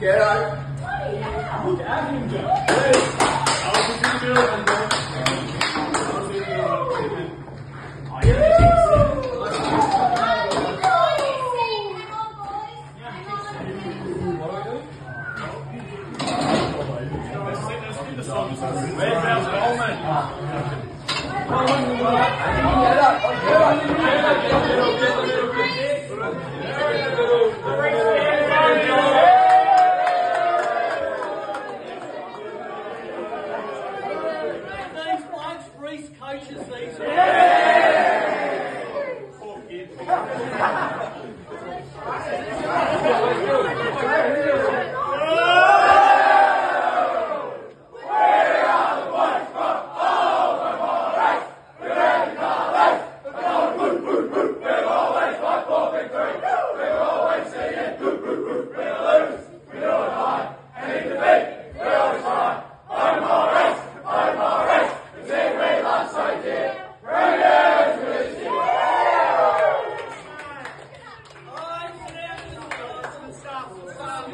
Get out. Look at him, John. Hey, I'll the middle and go. I'll in the middle. I am Let's sing, let's sing the. Where's Bell's Bowman? Get out. Get out. righteously. Forgive me.